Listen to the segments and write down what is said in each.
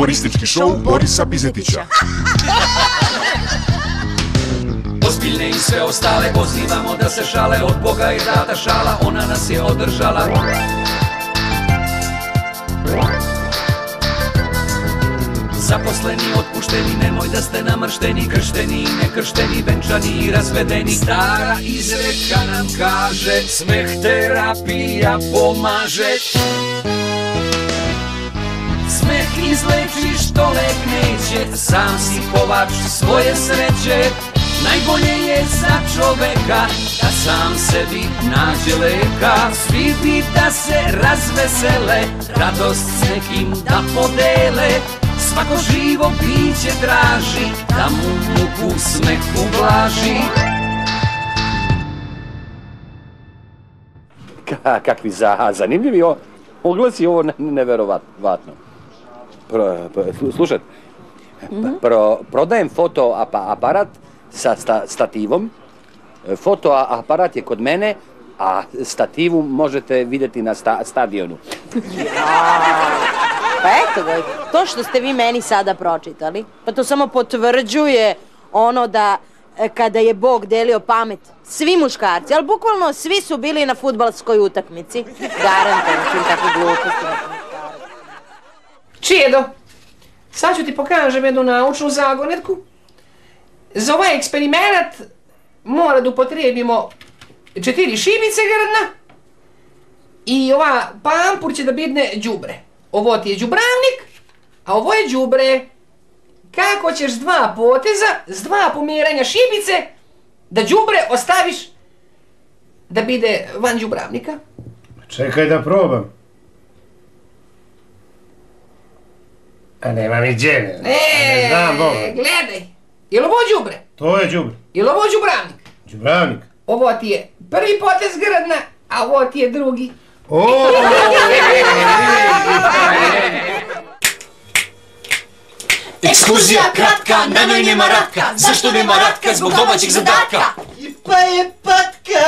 Humoristički show Borisa Bizetića. Ozbiljne i sve ostale pozivamo da se šale Od Boga je data šala, ona nas je održala. Zaposleni, otpušteni, nemoj da ste namršteni Kršteni i nekršteni, venčani i razvedeni. Stara izreka nam kaže Smeh terapija pomaže Smeh izleči što lek neće Sam si kovač svoje sreće. Najbolje je za čoveka da sam sebi nađe leka. Svi bi da se razvesele, radost s nekim da podele. Svako živo biće traži da mu muku smeh ublaži. Ka, kakvi za, zanimljivi o, oglasi ovo ne, neverovatno. Pro, pro, slu- slušaj, pro, prodajem foto apa- aparat sa sta- stativom. E, Foto a- aparat je kod mene, a stativu možete vidjeti na sta- stadionu. Pa eto ga, to što ste vi meni sada pročitali, pa to samo potvrđuje ono da e, kada je Bog delio pamet, svi muškarci, ali bukvalno svi su bili na futbalskoj utakmici. Garantujem čim takve gluposti. Čedo, sad ću ti pokažem jednu naučnu zagonetku. Za ovaj eksperiment mora da upotrijebimo četiri šibice grdna i ova pampur će da bidne đubre. Ovo ti je đubravnik, a ovo je đubre. Kako ćeš dva poteza, s dva pomjeranja šibice, da đubre ostaviš da bide van đubravnika? Čekaj da probam. A nema mi džene. E, Ne znam, Boga. gledaj. Jel ovo đubre? To je đubre. Jel ovo đubravnik? Đubravnik. Ovo ti je prvi potez grdna, a ovo ti je drugi. O, Ekskluzija kratka, na njoj nema ratka Zašto nema ratka? Zbog domaćih zadatka Pa je patka!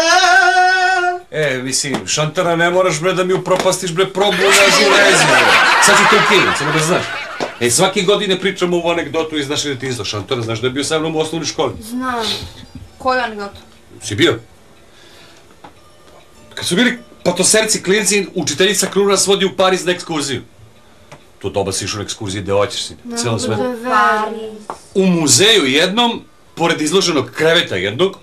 E, mislim, šantara ne moraš bre da mi upropastiš bre probu na bre. Sad ću te ukinuti, samo da znaš. E, svake godine pričamo ovu anegdotu iz naše detinjstva. Šantara, znaš da je bio sa mnom u osnovnoj školi? Znam. Koju anegdotu? Si bio? Kad su bili patoserci klinci, učiteljica Kruna nas vodi u Pariz na ekskurziju. To doba si išao na ekskurziju, gde hoćeš si, cijelo sve. U muzeju jednom, pored izloženog kreveta jednog,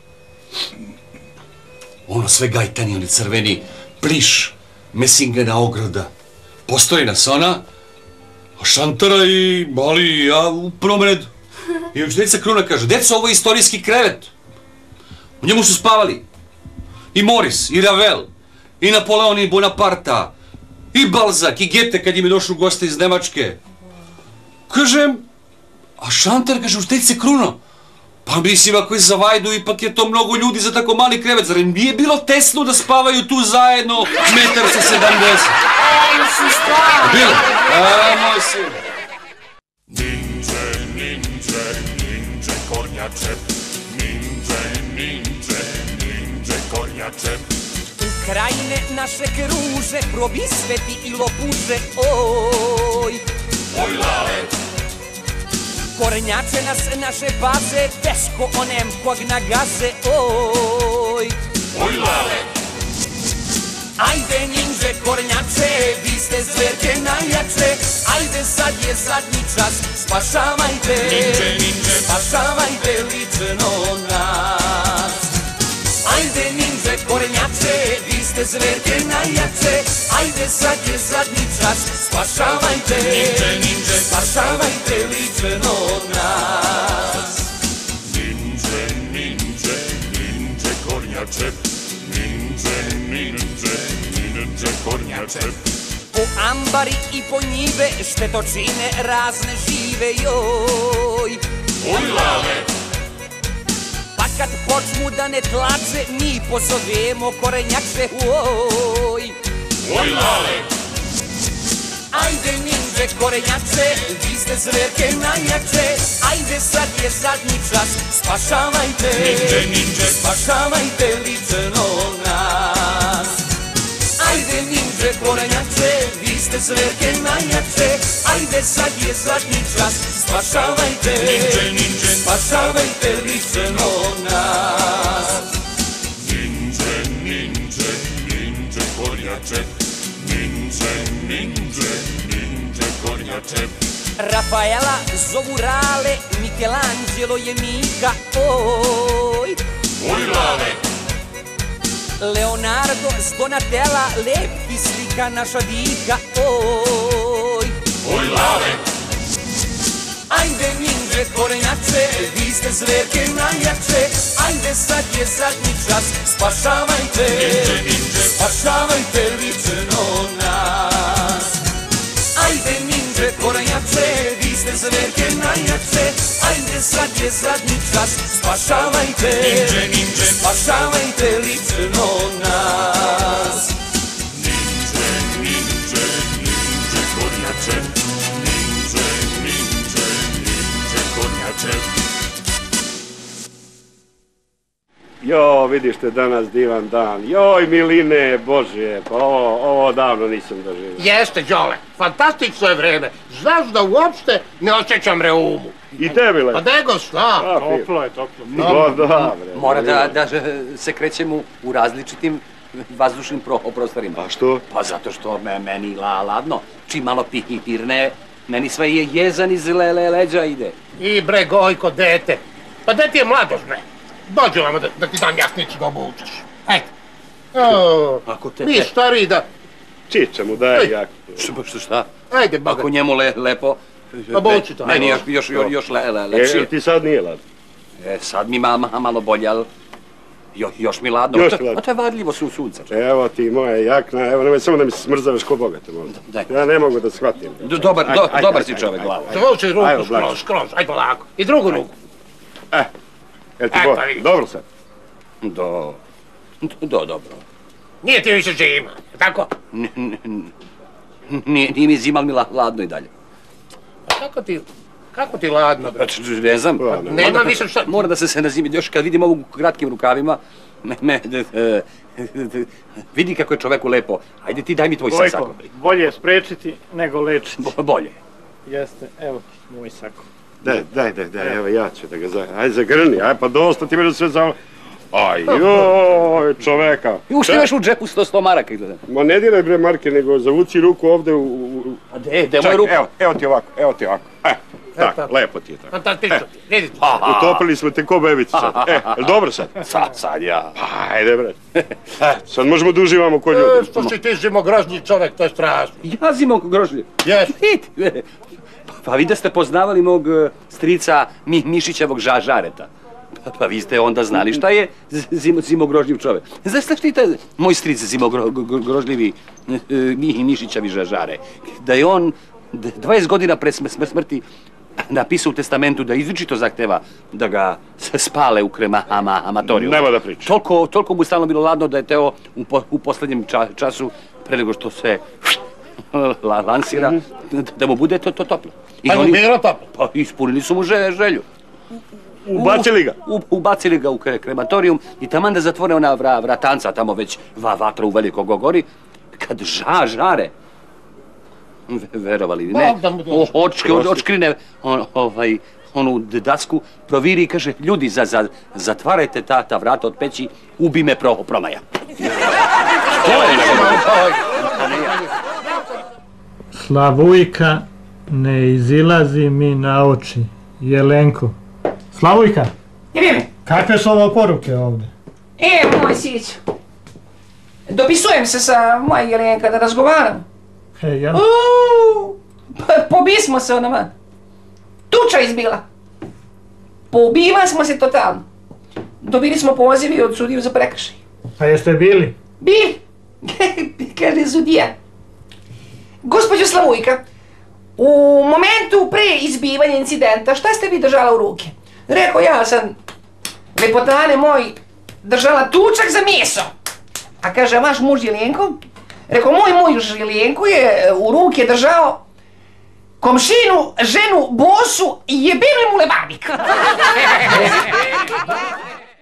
ono sve gajtani, oni crveni, pliš, mesingena ograda. Postoji nas ona, Šantara i Mali i ja u prvom redu. I učiteljica Kruna kaže, deco, ovo je istorijski krevet. U njemu su spavali i Moris, i Ravel, i Napoleon, i Bonaparta, i Balzak, i Goethe kad im je došao u goste iz Nemačke. Kažem, a Šantar kaže, učiteljice Kruno, pa mislim ako je za Vajdu, ipak je to mnogo ljudi za tako mali krevet, zar im nije bilo tesno da spavaju tu zajedno metar sa 70? Bilo? A, moj sin. Ninja, ninja, ninja kornjače. Ninja, ninja, ninja kornjače. Krajine naše kruže, probisveti i lopuže, oj Oj lale, Kornjače nas naše baze, teško onem kog nagaze, oj oj lale. Ajde ninže kornjače, vi ste zverke najjače Ajde sad je zadnji čas, spašavajte Ninja, ninja. Spašavajte lično nas Ajde ninže kornjače, vi ste zverke najjače Ajde sad je zadnji čas, spašavajte Ninja, ninja. Spašavajte lično nas Ninja, ninja, ninja kornjače. Ninja, ninja, ninja kornjače. Po ambari i po njive, štetočine razne žive, joj Oj lale, kad počnu da ne tlače, mi pozovemo korenjače, oj. Oj lale. Ajde ninže korenjače, vi ste zverke najjače. Ajde sad je zadnji čas, spašavajte. Ninja, ninja. Spašavajte lično nas. Ajde ninže korenjače, vi ste zverke najjače Ajde sad je zadnji čas, spašavajte, Ninja, ninja. spašavajte ličeno nas. Ninja, ninja, ninja kornjače. Ninja, ninja, ninja kornjače. Rafaela zovu Rale, Michelangelo je Mika, oj. Oj lale, Leonardo s Donatella, lepi slika naša dika, oj. Oj lale. Ajde ninja korenjače, vi ste zverke najjače, ajde sad je zadnji čas, spašavajte, Ninja, ninja. spašavajte ličeno nas. Ajde ninja korenjače, vi ste zverke najjače, ajde sad je zadnji čas, spašavajte, Ninja, ninja. spašavajte ličeno nas. Vidiš te danas divan dan. Joj, miline, bože, pa ovo, ovo davno nisam doživio. Jeste, Đole, fantastično je vreme. Znaš da uopšte ne osjećam reumu. I tebi, Pa le. nego šta? Toplo je, toplo. O, da, bre. Mora da, da se krećemo u različitim vazdušnim pro, prostorima. Pa što? Pa zato što me, meni la, ladno. Čim malo pi- pirne, meni sve je jezan iz le, le, leđa ide. I bre, Gojko, dete. Pa dete je mladost, bre. Dođi vamo da, da ti dam jasnicu da obučeš. Ajde. O, Ako te... mi stariji da... Čiča mu daje Ej. jako. Šta, šta? Ajde, baga. Ako njemu le, lepo... Pa boći to, Meni ajde. još, još, još, još le, le, E, ti sad nije ladno? E, sad mi ma, ma- malo bolje, ali... Jo, još mi ladno. Još ladno. a to je vadljivo su sunca. Evo ti moja jakna, evo nemoj samo da mi se smrzavaš ko bogate, molim. Daj. Ja ne mogu da shvatim. Do- dobar, dobar si ajde, glava. Zvuči ruku skroz, skroz. Ajde polako. I drugu ruku. Jel ti E, bo- pa vidiš. Dobro sad. Do... Do, dobro. Nije ti više zima, tako? Nije, nije mi zima, ali mi la- ladno i dalje. A kako ti, kako ti ladno, bre? Znači, ne znam. Ladno. Nema više šta... Mora da se se na zimi, još kad vidim ovu u kratkim rukavima, me, me, e, vidi kako je čoveku lepo. Ajde ti daj mi tvoj sako. bolje je sprečiti nego lečiti. Bo- Bolje. Jeste, evo moj sako. Daj, daj, daj, daj, evo ja ću da ga za... Ajde zagrni, aj pa dosta ti me sve za... Aj, joj, čoveka. I ušte imaš u džepu 100, 100 maraka izgleda. Ma ne diraj bre Marke, nego zavuci ruku ovde u... A de, de moj Čak, ruku. evo, evo ti ovako, evo ti ovako. E, tako, tako. lepo ti je tako. Fantastično ti, vidite. Utopili smo te ko bebici sad. E, jel dobro sad? Sad, sad ja. Pa, ajde bre. E, sad možemo da uživamo ko E, ljudi. što si ti zimogrožnji čovek, to je strašno. Ja zimo grožlje. Jes. Pa vi da ste poznavali mog e, strica Mi, Mišićevog ža, žareta. Pa, pa vi ste onda znali šta je zimo, zimogrožljiv čovek. Znaš šta je moj stric zimogrožljivi e, Mi, Mišićevi ža, žare? Da je on d- 20 godina pre sm- sm- smrti napisao u testamentu da izričito zahteva da ga spale u krema ama, amatoriju. Nema da priča. Toliko, toliko mu je stalno bilo ladno da je teo u, po, u posljednjem ča- času, pre nego što se la, lansira, da, da mu bude to, to toplo. I Pa mu bilo toplo? Pa ispunili su mu že, želju. Ubacili ga. U, ubacili ga u kre- krematorijum i taman da zatvore ona vra, vratanca tamo već va, vatra u veliko gogori, kad ža, žare, ve- verovali ili ne, očkrine on, ovaj, onu dasku, proviri i kaže, ljudi, za, za, zatvarajte ta, ta vrata od peći, ubi me pro, promaja. je Slavujka ne izilazi mi na oči. Jelenko. Slavujka, Idem. kakve su ovo poruke ovde? E, moj sić. Dopisujem se sa moja Jelenka da razgovaram. Hej, jel? Uuu, pa pobismo se onama. Tuča izbila. Pobiva smo se totalno. Dobili smo pozivi od sudiju za prekršaj. Pa jeste bili? Bili. Kaže sudija. Gospođo Slavujka, u momentu pre izbivanja incidenta, šta ste vi držala u ruke? Rekao, ja sam, lepotane moj, držala tučak za meso. A kaže, vaš muž Jelenko? Rekao, moj muž Jelenko je u ruke držao komšinu, ženu, bosu i jebili mu lebanik.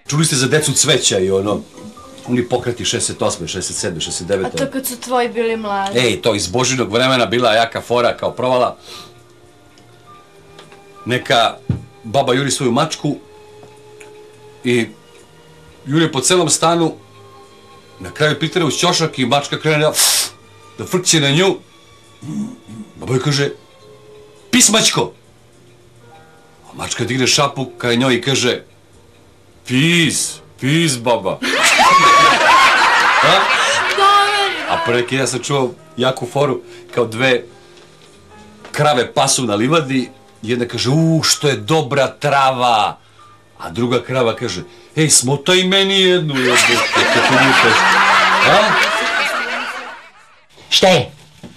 Čuli ste za decu cveća i ono, oni pokreti 68, 67, 69. A to kad su tvoji bili mladi. Ej, to iz božinog vremena bila jaka fora kao provala. neka baba juri svoju mačku i juri po celom stanu, na kraju pitare uz ćošak i mačka krene da, da frkće na nju. Baba joj kaže, pismačko! A mačka digne šapu kaj njoj i kaže, pis, pis baba. A? A pre neki ja sam čuo jaku foru, kao dve krave pasu na livadi, jedna kaže, u, što je dobra trava, a druga krava kaže, ej, smotaj meni jednu? Šta je?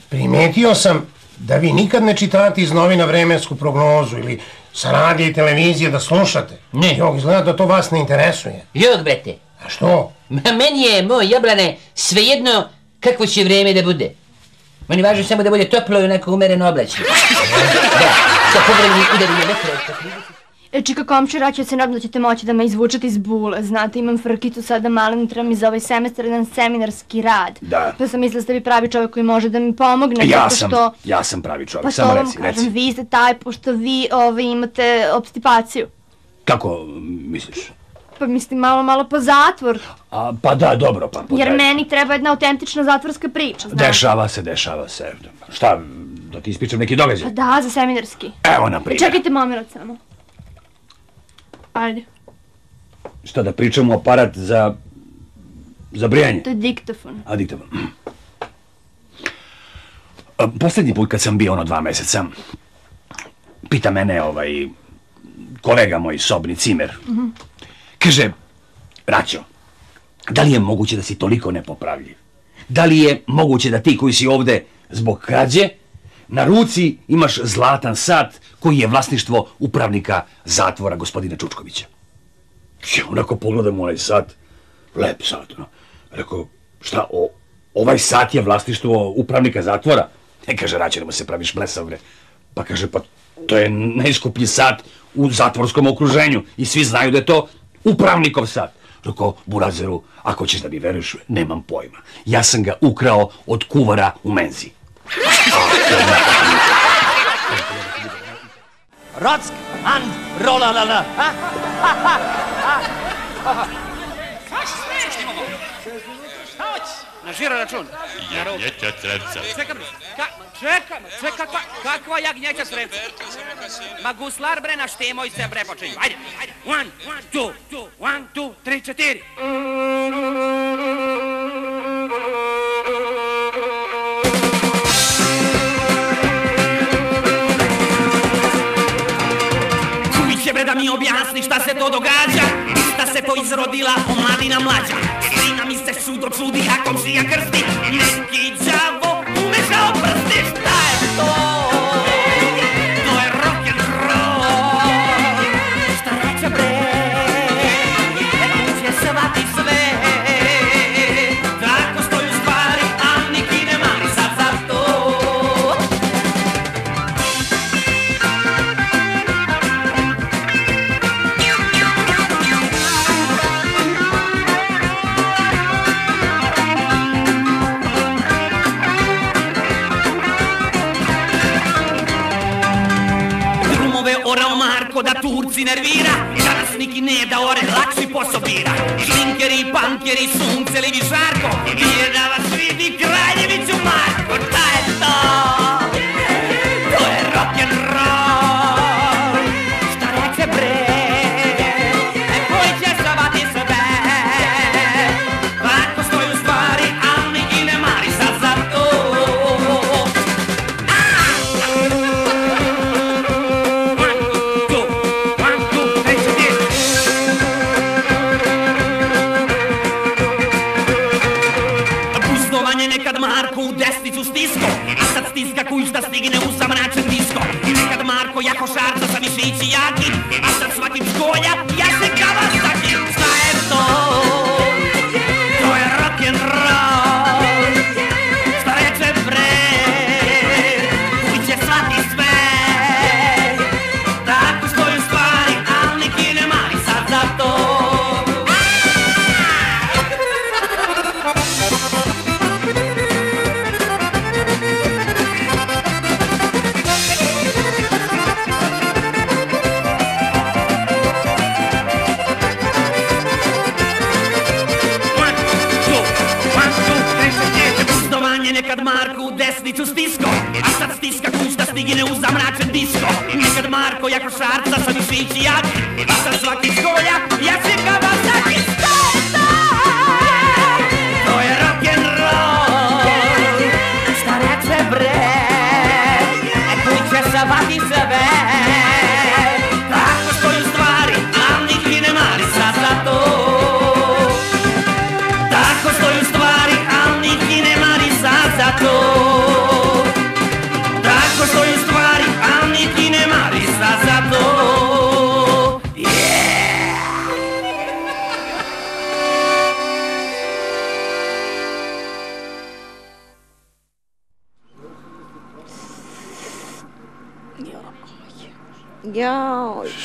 Primetio sam da vi nikad ne čitate iz novina vremensku prognozu ili sa radija i televizije da slušate. Ne. Jok, izgleda da to vas ne interesuje. Jok, brete. A što? Ma meni je, moj jablane, svejedno kakvo će vrijeme da bude. Meni važno samo da bude toplo i onako umereno oblačno. Da, sa povremenim udarima vetra. E, čika komšira, će se nadam da ćete moći da me izvučete iz bule. Znate, imam frkicu sada malenu, treba mi za ovaj semestar jedan seminarski rad. Da. Pa sam mislila da ste vi pravi čovjek koji može da mi pomogne. Ja sam, što... ja sam pravi čovjek, Pa samo to vam reci, kažem, reci. vi ste taj, pošto vi ovaj, imate obstipaciju. Kako misliš? Pa mislim malo, malo po zatvor. A, pa da, dobro, pa Jer meni treba jedna autentična zatvorska priča, znaš. Dešava se, dešava se. Šta, da ti ispričam neki događaj? Pa da, za seminarski. Evo, na primjer. Čekajte moment samo. Ajde, Šta da pričamo, aparat za... za brijanje? to je diktafon. A diktafon. A, Posljednji put kad sam bio ono dva meseca, pita mene ovaj kolega moj sobni cimer. Mhm. Kaže, Raćo, da li je moguće da si toliko nepopravljiv? Da li je moguće da ti koji si ovde zbog krađe, na ruci imaš zlatan sat koji je vlasništvo upravnika zatvora gospodina Čučkovića? Ja onako pogledam onaj sat, lep sat, no. Rekao, šta, o, ovaj sat je vlasništvo upravnika zatvora? E, kaže, Raće, da mu se praviš blesav, bre. Pa kaže, pa to je najskuplji sat u zatvorskom okruženju i svi znaju da je to upravnikov sat. Rekao, Burazeru, ako ćeš da mi veruješ, nemam pojma. Ja sam ga ukrao od kuvara u menzi. Rock and rolalala. Šta hoćeš? Na žiro račun. Jagnjeća crevca. Čekaj čekaj, čekaj, kakva, jagnjeća sredstva? Ma guslar bre, na štemoj se bre počinju. Ajde, ajde, one, two, two, one, two, tri, četiri. Čuj bre da mi objasni šta se to događa Šta se to izrodila omladina mlađa Slina mi se čudo čudi, a komšija krsti Neki It's nervira. Danas niki ne da ore lakši posobira Šlinkeri, pankeri, sunce li žarko. Nije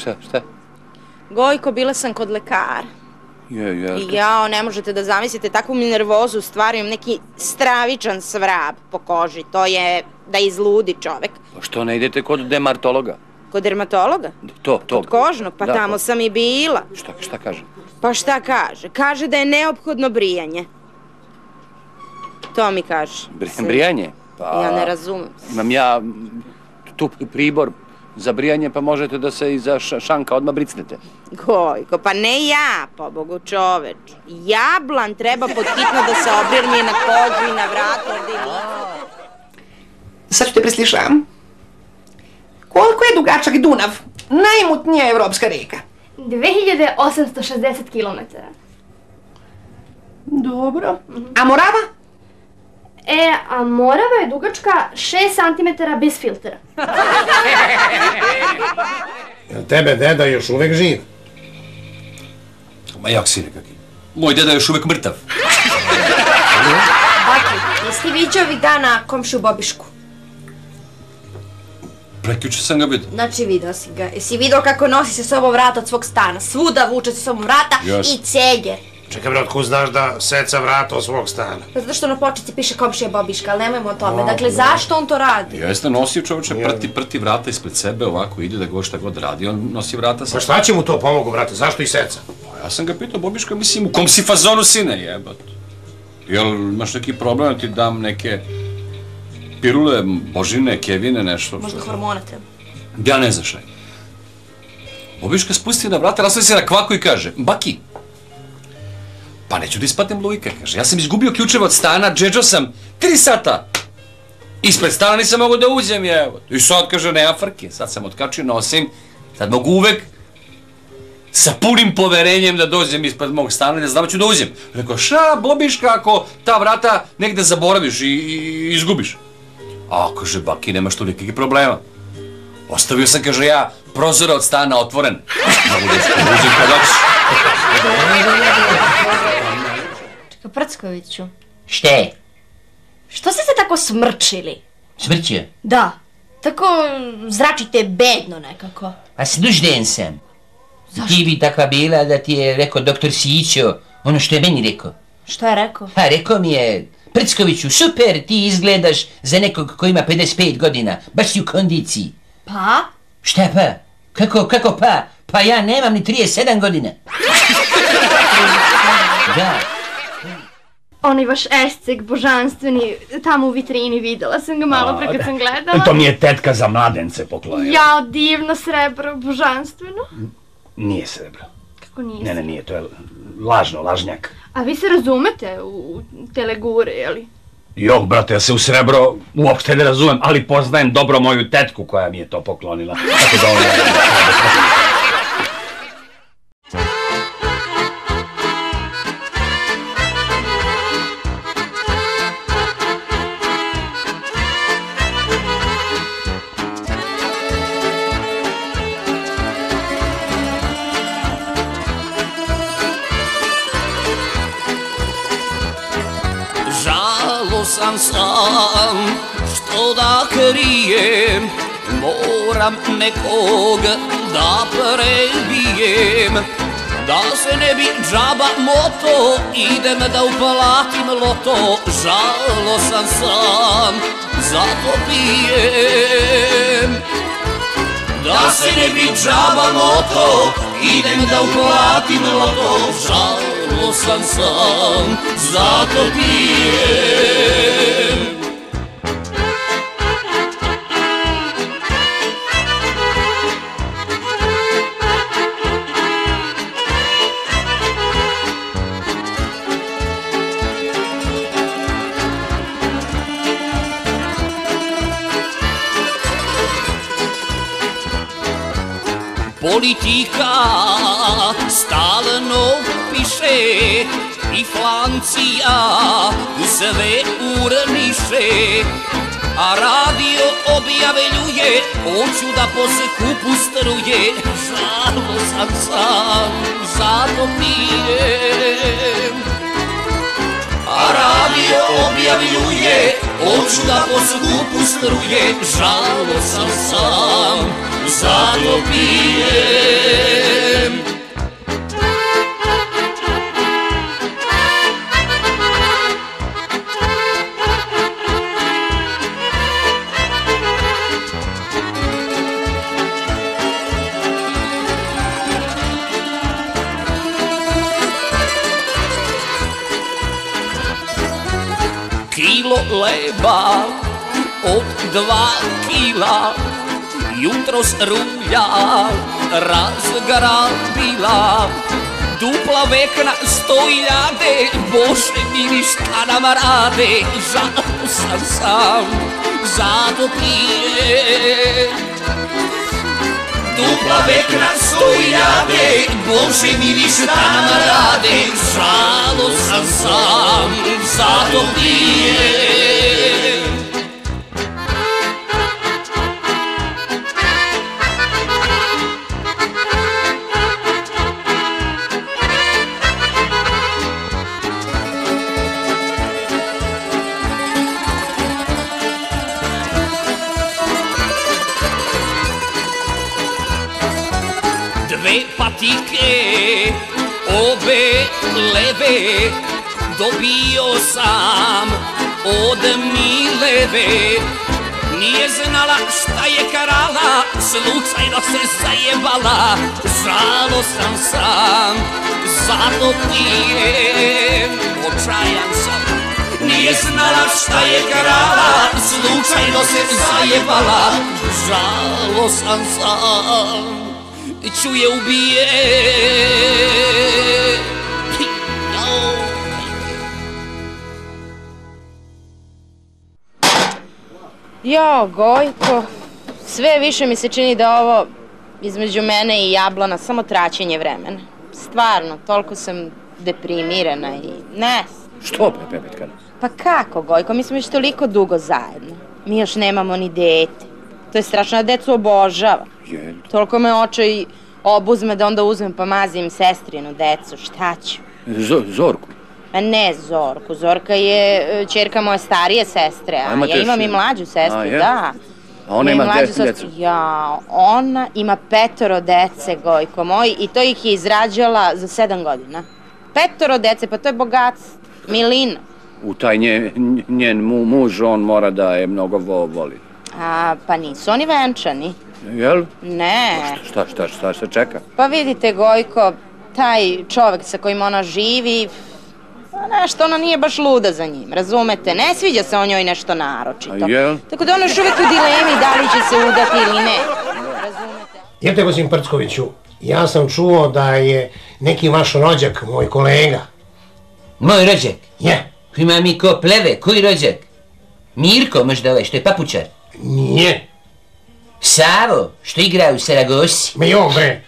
Šta, šta? Gojko, bila sam kod lekara. Je, je. I jao, ne možete da zamislite takvu mi nervozu, stvari imam neki stravičan svrab po koži. To je da izludi čovek. Pa Što ne idete kod demartologa? Kod dermatologa? To, to. Kod kožnog? Pa Da, tamo pa- sam i bila. Šta, šta kaže? Pa šta kaže? Kaže da je neophodno brijanje. To mi kaže. Bri- Brijanje? Pa, Ja ne razumem. Imam ja tu pribor za brijanje, pa možete da se iza ša- šanka odmah bricnete. Gojko, pa ne ja, pobogu čoveč. Jablan treba pod hitno da se obrije, jer mi je na kožu i na vratu. Sad ću te preslišavam. Koliko je dugačak Dunav? Najmutnija evropska reka. 2860 km. Dobro. A Morava? E, a Morava je dugačka 6 cm bez filtera. Jel tebe deda još uvek živ? Ma jak si nekaki. Moj deda je još uvijek mrtav. Baki, jesi ti vidio ovih dana komšu Bobišku? Prekjuče sam ga vidio. Znači video si ga. Jesi video kako nosi se sobom vrata od svog stana? Svuda vuče se sobom vrata i ceger. Čekaj bre, otkud znaš da seca vrata od svog stana? Pa zato što na počici piše komšija Bobiška, ali nemojmo o tome. Dakle, zašto on to radi? Jeste nosio čovječe, prti, prti vrata ispred sebe, ovako ide da god šta god radi, on nosi vrata sa... Pa šta će mu to pomogu, brate, zašto i seca? Pa ja sam ga pitao, Bobiška, mislim, u kom si fazonu sine, jebot? Jel imaš neki problem da ti dam neke pirule, božine, kevine, nešto? Možda hormona treba. Ja ne znam šta je. Bobiška spusti na vrata, rasvesi se na kvaku i kaže, Baki, pa neću da ispatim lujke, kaže, ja sam izgubio ključeve od stana, džedžo sam tri sata. Ispred stana nisam mogao da uđem, je. I sad kaže, nema frke, sad sam otkačio, nosim, sad mogu uvek sa punim poverenjem da dođem ispred mog stana i da znam ću da uđem. Rekao, ša, Bobiška, ako ta vrata negde zaboraviš i, izgubiš? A, kaže, Baki, nemaš tu nikakvih problema. Ostavio sam, kaže ja, prozore od stana otvoren. Mogu da uđem kad hoćeš. Prckoviću, Šta je? što ste se tako smrčili? Smrćio? Da, tako zračite bedno nekako. Pa služden sam. Ti bi takva bila da ti je rekao doktor Sićo ono što je meni rekao. Što je rekao? Ha, rekao mi je, Prckoviću, super, ti izgledaš za nekog ko ima 55 godina, baš si u kondiciji. Pa? Šta pa? Kako, kako pa? Pa ja nemam ni 37 godina. Da. Onaj vaš escek božanstveni, tamo u vitrini videla sam ga malo pre kad sam gledala. To mi je tetka za mladence poklonila. Jao, divno srebro, božanstveno. Nije srebro. Kako nije? Ne, ne, nije, to je lažno, lažnjak. A vi se razumete u te legure, jeli? Jok, brate, ja se u srebro uopšte ne razumem, ali poznajem dobro moju tetku koja mi je to poklonila. Tako da ono... Žalosan sam. Što da krijem Moram nekog da prebijem. Da se ne bi džaba moto Idem da uplatim loto. Žalosan sam zato pijem. Da se ne bi džaba moto Idem da uplatim loto poslan sam, zato pijem Politika piše Inflacija sve urniše. A radio objavljuje Hoću da poskupu struje. Žalosan sam, zato pijem. A radio objavljuje Hoću da poskupu struje. Žalosan sam Zato pijem leba od dva kila Jutros rulja razgrabila. Dupla vekna stojiljade Bože mili šta nam rade Žalosan sam zato pijem Dupla vekna stojiljade Bože mili šta nam rade Žalosan sam zato pijem Dve patike, obe leve, dobio sam od Mileve. Nije znala šta je karala, slučajno se zajebala, žalostan sam, zato pijem, očajan sam. Nije znala šta je karala, slučajno se zajebala, žalostan sam čuje ubije Jo, Gojko, sve više mi se čini da ovo između mene i Jablana samo traćenje vremena. Stvarno, toliko sam deprimirana i ne. Što, Pepetka? Pa kako, Gojko, mi smo već toliko dugo zajedno. Mi još nemamo ni dete. To je strašno, ja decu obožavam. Je. Toliko me očaj obuzme da onda uzmem pa mazim sestrinu decu, šta ću? Z- Zorku. Ma ne Zorku, Zorka je e, ćerka moje starije sestre, A ja imam i mlađu sestru, A, je? da. A ona ima i mlađu de- sestru. djecu. Ja, ona ima petoro dece, Gojko moj, i to ih je izrađala za sedam godina. Petoro dece, pa to je bogatstvo. Milina. U taj nje, njen mu, muž, on mora da je mnogo vo, voli. A, pa nisu oni venčani. Jel? Ne. Šta, šta, šta se čeka? Pa vidite, Gojko, taj čovjek sa kojim ona živi, pa nešto, ona nije baš luda za njim, razumete? Ne sviđa se o njoj nešto naročito. A jel? Tako da ona još uvijek u dilemi da li će se udati ili ne. Jete, gospodin Prckoviću, ja sam čuo da je neki vaš rođak, moj kolega. Moj rođak? Je. Ima mi ko pleve, koji rođak? Mirko možda ovaj, što je papučar? Nije. Savo, što igra u Saragosi? Ma jo, bre.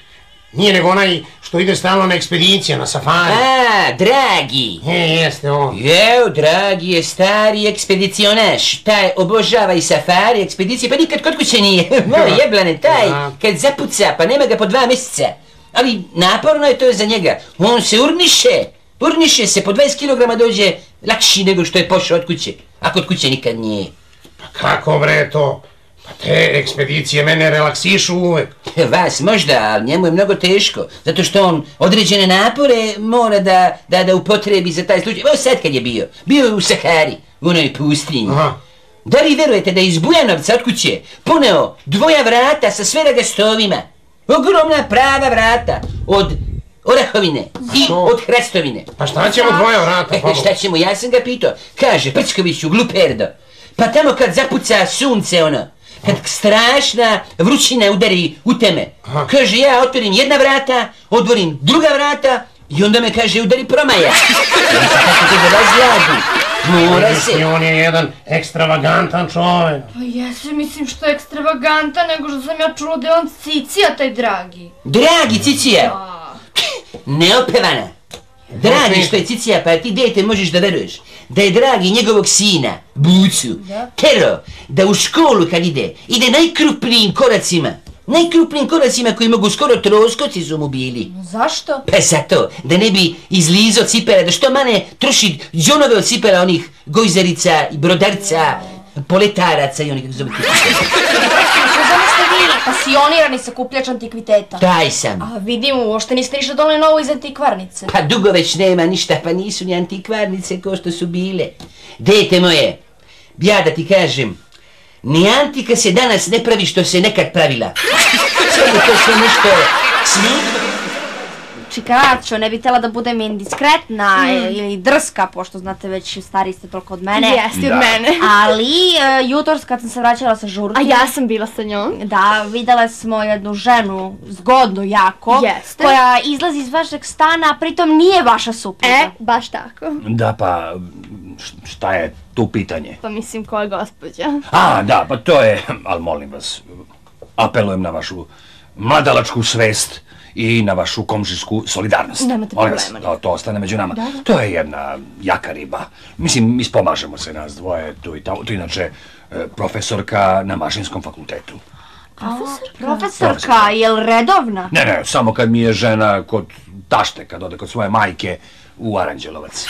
Nije nego onaj što ide stalno na ekspedicije, na safari. A, Dragi. E, jeste on. Jeo, Dragi je stari ekspedicionaš, taj obožava i safari, ekspedicije, pa nikad kod kuće nije. Moj jeblane, taj, Da. kad zapuca, pa nema ga po dva mjeseca. Ali naporno je to za njega. On se urniše, urniše se, po 20 kg dođe lakši nego što je pošao od kuće. A kod kuće nikad nije. Kako bre to? Pa te ekspedicije mene relaksišu uvek. Vas možda, ali njemu je mnogo teško, zato što on određene napore mora da, da, da upotrebi za taj slučaj. Evo sad kad je bio, bio je u Sahari, u onoj pustinji. Da li verujete da je iz Bujanovca od kuće poneo dvoja vrata sa sve gastovima? Ogromna prava vrata od Orahovine i od Hrestovine. Pa šta ćemo dvoja vrata, pa? šta ćemo, ja sam ga pitao. Kaže, Prčkoviću, gluperdo, pa tamo kad zapuca sunce, ono, kad strašna vrućina udari u teme, kaže, ja otvorim jedna vrata, otvorim druga vrata i onda me, kaže, udari promaja. Ja. Mora se. on je jedan ekstravagantan čovjek. Pa jesi, mislim što je ekstravaganta, nego što sam ja čula da je on cicija taj dragi. Dragi Cicija! Neopevana! Dragi što je Cicija, pa ti dete možeš da veruješ da je dragi njegovog sina, Bucu, tero da u školu kad ide, ide najkrupnijim koracima. Najkrupnijim koracima koji mogu skoro troskoci su mu bili. Zašto? Pa zato, da ne bi izlizo cipela, da što mane troši džonove od cipela onih gojzerica i brodarca, poletaraca i onih kako zove. Zame ste vi pasionirani sakupljač antikviteta. Taj sam. A vidim, uopšte niste ništa dole novo iz antikvarnice. Pa dugo već nema ništa, pa nisu ni antikvarnice ko što su bile. Dete moje, ja da ti kažem, ni antika se danas ne pravi što se nekad pravila. Sve to sve nešto smiješno. Čikačo, ne bih htjela da budem indiskretna Mm. e, ili drska, pošto znate već stari ste toliko od mene. Jeste od mene. Ali e, jutros kad sam se vraćala sa žurke... A ja sam bila sa njom. Da, vidjela smo jednu ženu, zgodnu jako, Jeste. koja izlazi iz vašeg stana, a pritom nije vaša supruga. E, baš tako. Da pa, šta je tu pitanje? Pa mislim koja je gospođa. A, da, pa to je, ali molim vas, apelujem na vašu mladalačku svest i na vašu komšijsku solidarnost. Nemate Molim vas, problema. da to ostane među nama. Da, da. To je jedna jaka riba. Mislim, ispomažemo se nas dvoje tu i tamo. Tu inače e, profesorka na mašinskom fakultetu. Profesorka? Profesorka, jel redovna? Ne, ne, samo kad mi je žena kod tašte, kad ode kod svoje majke u Aranđelovac.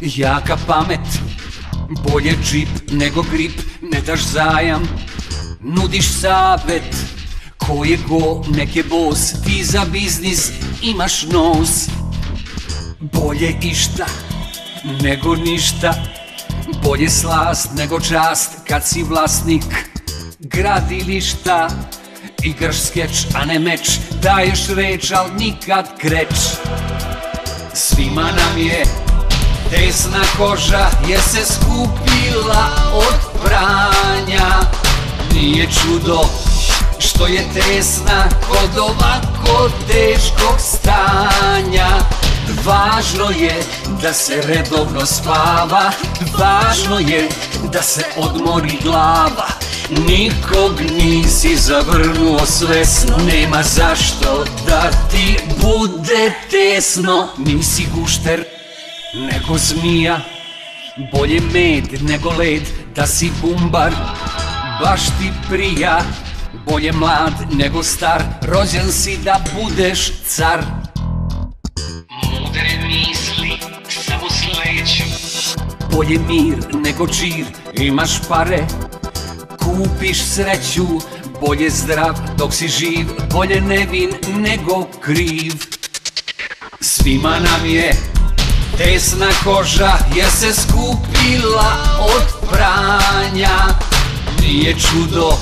jaka pamet. Bolje džip nego grip, ne daš zajam. Nudiš savet Ko je go, nek je bos. Ti za biznis imaš nos. Bolje išta nego ništa. Bolje slast nego čast Kad si vlasnik gradilišta. Igraš skeč, a ne meč. Daješ reč, al nikad kreč. Svima nam je tesna koža jer se skupila od pranja. Nije čudo što je tesna kod ovako teškog stanja. Važno je da se redovno spava Važno je da se odmori glava. Nikog nisi zavrnuo svesno Nema zašto da ti bude tesno. Nisi gušter nego zmija Bolje med nego led da si bumbar Baš ti prija. Bolje mlad nego star Rođen si da budeš car. Mudre misli samo sledeću Bolje mir nego čir Imaš pare Kupiš sreću. Bolje zdrav dok si živ Bolje nevin nego kriv. Svima nam je tesna koža jer se skupila od pranja. Nije čudo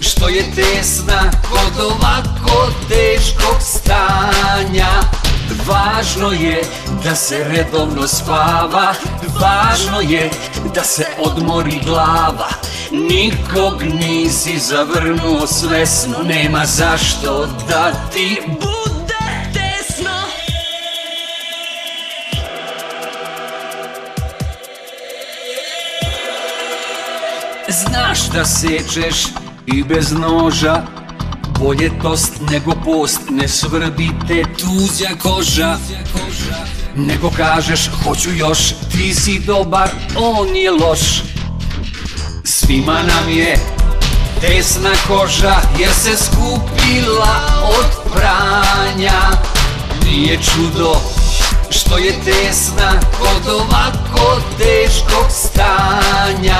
što je tesna kod ovako teškog stanja. Važno je da se redovno spava. Važno je da se odmori glava. Nikog nisi zavrnuo svesno Nema zašto da ti Znaš da sečeš i bez noža Bolje tost nego post Ne svrbi te tuđa koža. Nego kažeš hoću još Ti si dobar, on je loš. Svima nam je tesna koža Jer se skupila od pranja. Nije čudo što je tesna kod ovako teškog stanja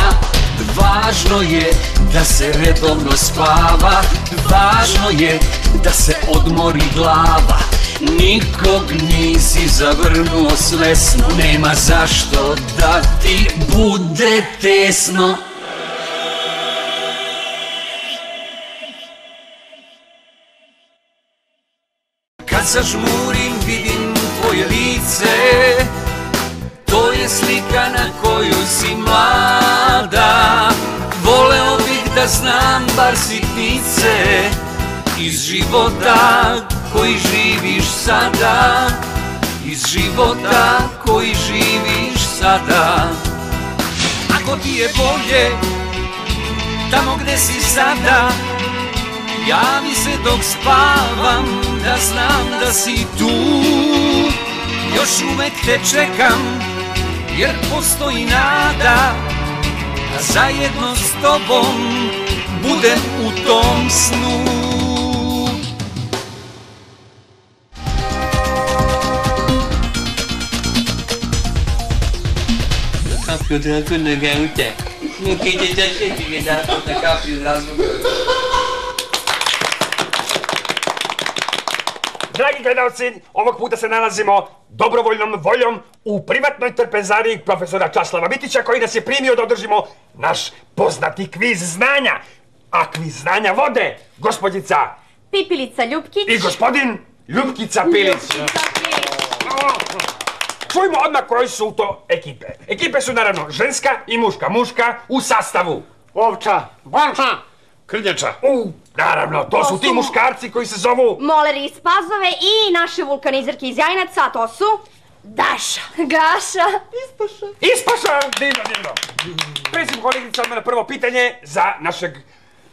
Važno je da se redovno spava. Važno je da se odmori glava. Nikog nisi zavrnuo svesno Nema zašto da ti bude tesno. Kad zažmurim vidim tvoje lice. To je slika na koju si bih znam bar sitnice Iz života koji živiš sada. Iz života koji živiš sada. Ako ti je bolje tamo gde si sada Javi se dok spavam da znam da si tu. Još uvek te čekam jer postoji nada. Da zajedno z tobą budę u tom snu. Kapił, to na pewno wiem, Mógł idzie 10 i 11 na kapił. Dragi gledalci, ovog puta se nalazimo dobrovoljnom voljom u privatnoj trpezariji profesora Časlava Mitića koji nas je primio da održimo naš poznati kviz znanja. A kviz znanja vode gospođica Pipilica Ljupkić. i gospodin Ljupkica Pilić. Čujmo odmah koji su to ekipe. Ekipe su naravno ženska i muška. Muška u sastavu. Ovča, Borča, Krnjača. U, naravno, to su ti muškarci koji se zovu... Moleri iz Pazove i naše vulkanizerke iz Jajnaca, a to su... Daša. Gaša. Ispaša. Ispaša! Divno, divno. Presim kolegica odmah na prvo pitanje za našeg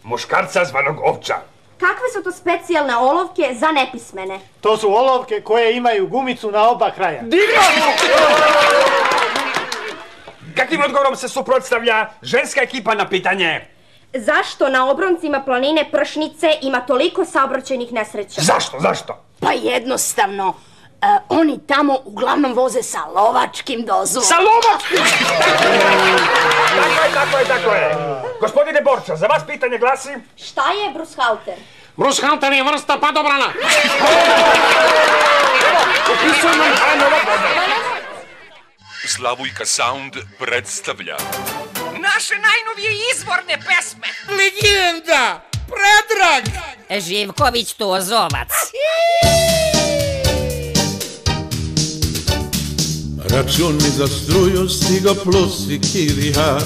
muškarca zvanog Ovča. Kakve su to specijalne olovke za nepismene? To su olovke koje imaju gumicu na oba kraja. Divno! Kakvim odgovorom se suprotstavlja ženska ekipa na pitanje? Zašto na obroncima planine Pršnice ima toliko saobraćajnih nesreća? Zašto, zašto? Pa jednostavno, e, oni tamo uglavnom voze sa lovačkim dozvolom. Sa lovačkim? Tako je, tako je, tako je. Gospodine Borča, za vas pitanje glasi... Šta je Brushauter? Brushauter je vrsta padobrana. Slavujka Sound predstavlja Naše najnovije izvorne pesme. Legenda! Predrag! Živković Tozovac. Račun mi za struju stigo plus i kirija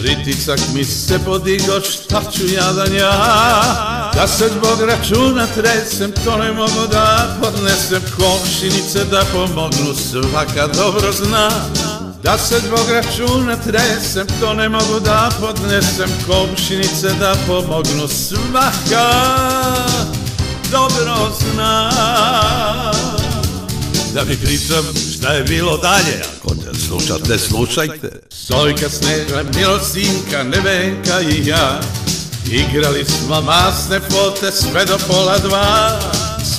Pritisak mi se podigo, šta ću ja Da se zbog računa tresem, to ne mogu da podnesem Komšinice da pomognu, svaka dobro zna Da se zbog računa tresem, to ne mogu da podnesem Komšinice da pomognu, svaka dobro zna da mi pričam šta je bilo dalje, ako te slušate, slušajte. Sojka, Sneža, Milosinka, Nevenka i ja, igrali smo masne fote sve do pola dva.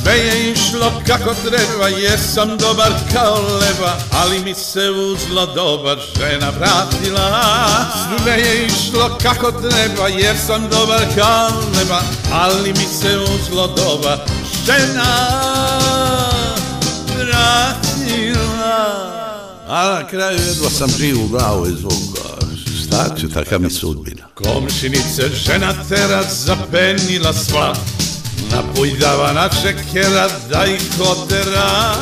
Sve je išlo kako treba, jesam dobar kao leva, ali mi se uzlo dobar žena vratila. Sve je išlo kako treba, jesam dobar kao leva, ali mi se uzlo dobar žena vratila. A na kraju jedva sam živ u glavu izvukao. Šta će, taka mi sudbina. Komšinice žena tera zapenila sva, na čekera da ih otera.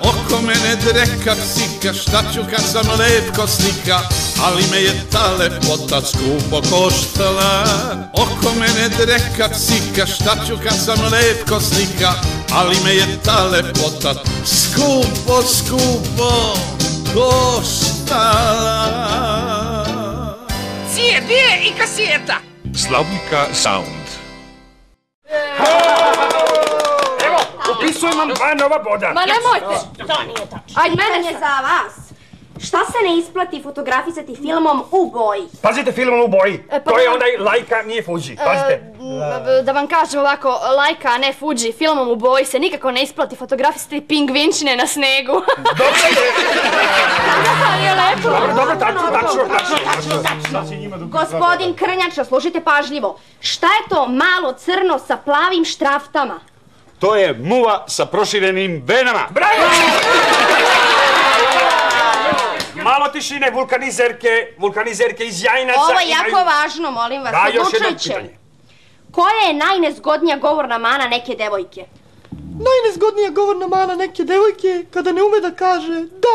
Oko mene dreka psika, šta ću kad sam lep ko slika, ali me je ta lepota skupo koštala. Oko mene dreka psika, šta ću kad sam lep ko slika, ali me je ta lepota skupo, skupo koštala. CD i kaseta. Slavujka Sound. Vam dva nova boda. Ma nemojte! To nije tačno. Ajde, mene za vas. Šta se ne isplati fotografisati filmom u boji? Pazite film u boji. E, pa To je onaj lajka, nije Fuji. Pazite. E, Da vam kažem ovako, lajka, a ne Fuji, filmom u boji se nikako ne isplati fotografisati pingvinčine na snegu. Dobro je. je lepo. Dobro, dobro, tačno, tačno, tačno. Gospodin Krnjača, slušajte pažljivo. Šta je to malo crno sa plavim štraftama? To je muva sa proširenim venama. Malo tišine, vulkanizerke, vulkanizerke iz Jajinaca Ovo je imaju- jako važno, molim vas, Da, još jedno odlučujuće. pitanje. Koja je najnezgodnija govorna mana neke devojke? Najnezgodnija govorna mana neke devojke kada ne ume da kaže da.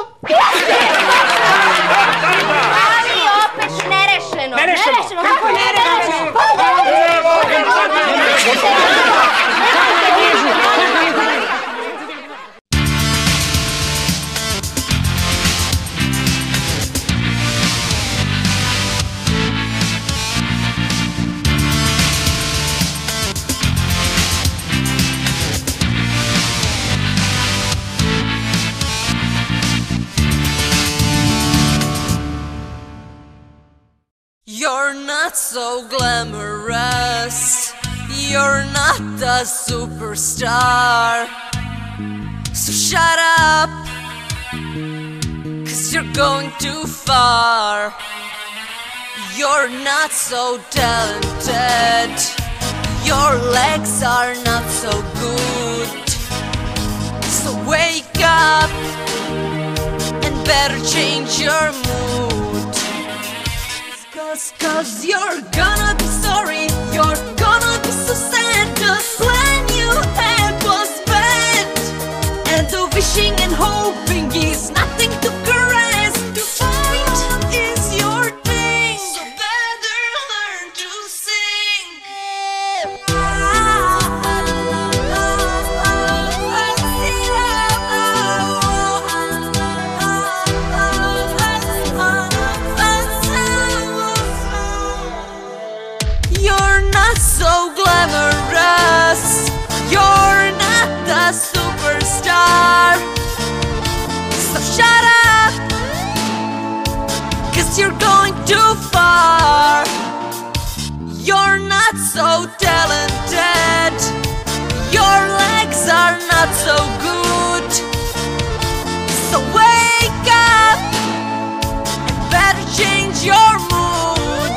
Ali opet nerešeno. Nerešeno. Kako nerešeno? So glamorous. You're not a superstar. So shut up. Cause you're going too far. You're not so talented. Your legs are not so good. So wake up and better change your mood. Cause, cause you're gonna be sorry, you're gonna be so sad. The plan you had was bad, and the wishing and hoping is nothing to You're going too far. You're not so talented. Your legs are not so good. So wake up and better change your mood.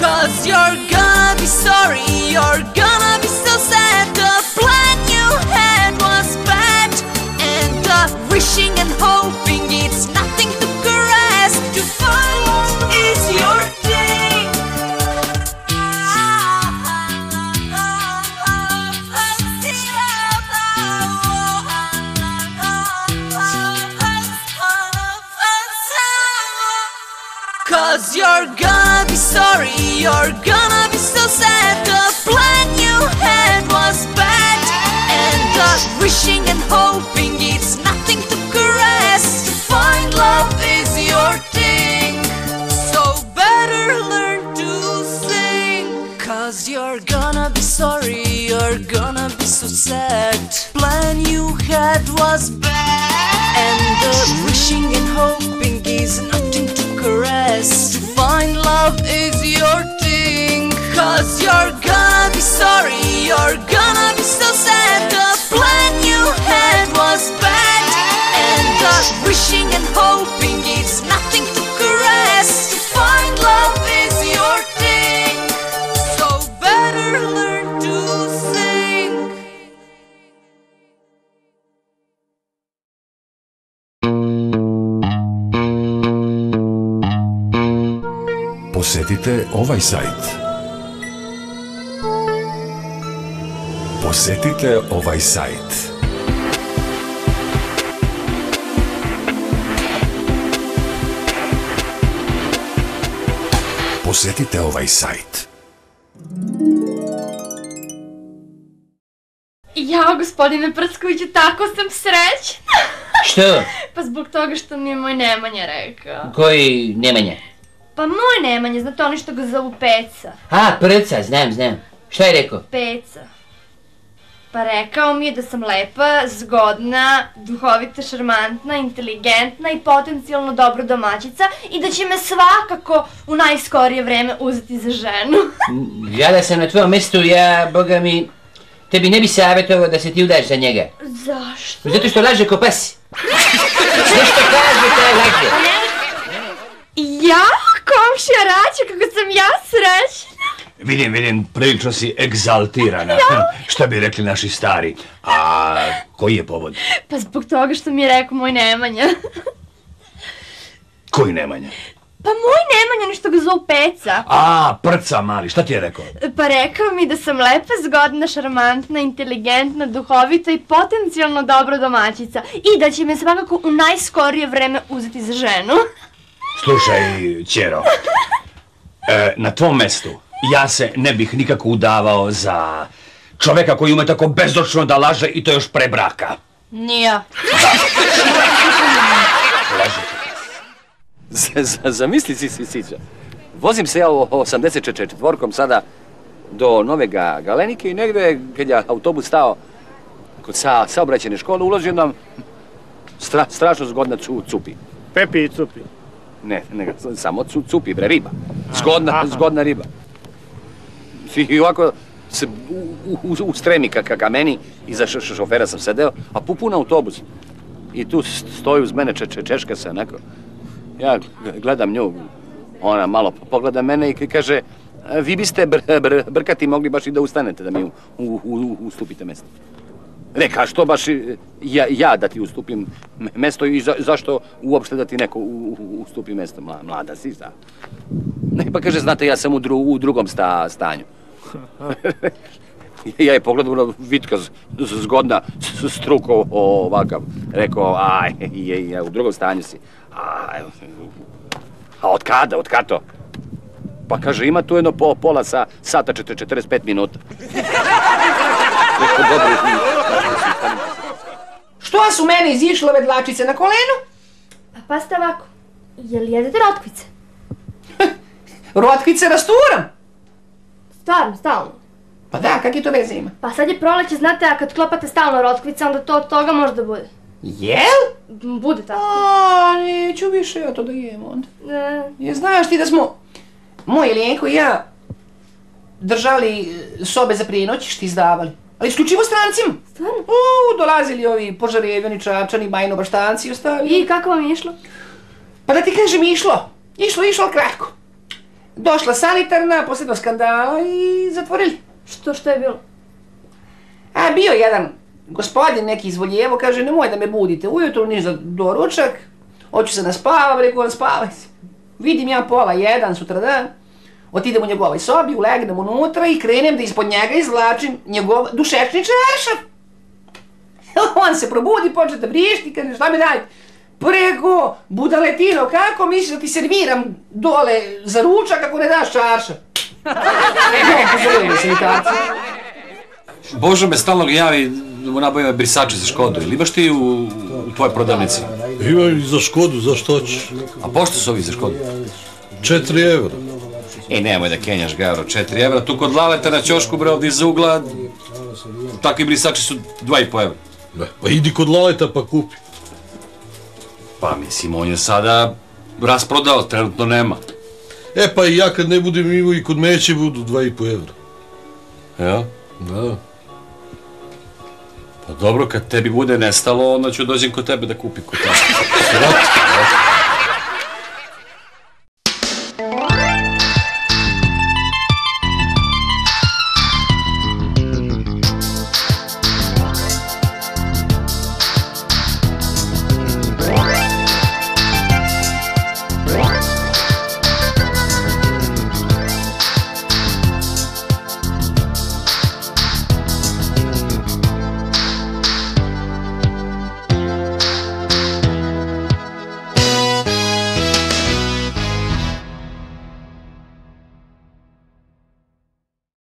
Cause you're gonna be sorry, you're gonna sorry, you're gonna be so sad. The plan you had was bad, and the wishing and hoping it's nothing to caress. To find love is your thing, so better learn to sing. Cause you're gonna be sorry, you're gonna be so sad. Plan you had was bad, and the wishing and hoping find love is your thing. Cause you're gonna be sorry, you're gonna be so sad. Posetite ovaj sajt. Posetite ovaj sajt. Posetite ovaj sajt. Ja, gospodine Prckoviću, tako sam srećna. Što? Pa zbog toga što mi je moj Nemanja rekao. Koji Nemanja? Pa moj Nemanja, znate oni što ga zovu Peca. A, prca, znam, znam. Šta je rekao? Peca. Pa rekao mi je da sam lepa, zgodna, duhovita, šarmantna, inteligentna i potencijalno dobro domaćica i da će me svakako u najskorije vreme uzeti za ženu. Ja da sam na tvojom mjestu, ja, boga mi, tebi ne bi savjetovao da se ti udaš za njega. Zašto? Zato što laže ko pas. Sve što kaže, taj laže. Ja, komšija Raća, kako sam ja srećna. Vidim, vidim, prilično si egzaltirana. Šta bi rekli naši stari? A koji je povod? Pa zbog toga što mi je rekao moj Nemanja. Koji Nemanja? Pa moj Nemanja, nešto ga zovu Peca. A, prca mali, šta ti je rekao? Pa rekao mi da sam lepa, zgodna, šarmantna, inteligentna, duhovita i potencijalno dobro domaćica. I da će me svakako u najskorije vreme uzeti za ženu. Slušaj, Ćero, e, na tvom mestu ja se ne bih nikako udavao za čoveka koji ume tako bezočno da laže i to još pre braka. Nija. Z- Zamisli si, si, si, Vozim se ja u 84-kom sada do Nove Ga- Galenike i negde kad je autobus stao kod sa, saobraćene škole ulazio nam stra, strašno zgodna cu, cupi. Pepi i cupi. Ne, ne, samo cu, cupi, bre, riba. Zgodna, zgodna riba. I ovako se u, stremi ka, meni, iza šofera sam sedeo, a pu- pun autobus. I tu stoji uz mene če, če, češka se neko. Ja gledam nju, ona malo pogleda mene i kaže, "A vi biste br, br, brkati mogli baš i da ustanete, da mi u, u, u- ustupite mesto. Reka, što baš i- ja, ja da ti ustupim me- mesto i za- zašto uopšte da ti neko u- u- ustupi mesto? Mla- Mlada si, šta? Ne, pa kaže, znate, ja sam u, dru, u drugom sta, stanju. ja je pogledao ono Vitka z- z- zgodna, struko ovakav. Rekao, aj, je, u drugom stanju si. A, a od kada, od kada to? Pa kaže, ima tu jedno po, pola sa, sata, četiri- 45 minuta. Rekao, dobro, Što su mene izišle ove dlačice na kolenu? Pa pasta ovako, jel jedete rotkvice? Rotkvice rasturam. Stvarno, stalno. Pa da, kakve to veze ima? Pa sad je proleće, znate, a kad klopate stalno rotkvice, onda to od toga može da bude. Jel? Bude tako. A, neću više ja to da jem onda. Ne. Je, znaš ti da smo, moj Lijenko i ja, držali e, sobe za prijenoć, što izdavali. Ali isključivo strancima. Stvarno? U, dolazili ovi požarevjani, čačani, bajno baštanci i ostali. I kako vam je išlo? Pa da ti kažem, išlo. Išlo, išlo, kratko. Došla sanitarna, poslije do skandala i zatvorili. Što, što je bilo? A bio jedan gospodin neki iz Voljevo, kaže nemoj da me budite ujutru ni za doručak, hoću se naspavam, rekao on spavaj se. Vidim ja pola jedan sutra dan, otidem u njegovoj sobi, ulegnem unutra i krenem da ispod njega izvlačim njegov dušečni češav. On se probudi, počne da vrišti, kaže šta mi dajte? Preko, budaletino, kako misliš da ti serviram dole za ručak ako ne daš sanitarci. Božo me stalno javi da mu nabavimo brisače za Škodu. Ili imaš ti u, u tvojoj prodavnici? Ima i za Škodu, za što ćeš? A pošto su ovi za Škodu? 4 evra. Ej, nemoj da kenjaš Gavro, 4 evra. Tu kod Laleta na ćošku, bre, ovdje iz ugla, takvi brisači su 2,5 evra. Pa idi kod Laleta pa kupi. Pa mislim, on je sada rasprodao, trenutno nema. E pa i ja kad ne budem imao i kod Meće budu 2,5 evra. Ja? Da. Pa dobro, kad tebi bude nestalo, onda ću dođem kod tebe da kupim kod tebe.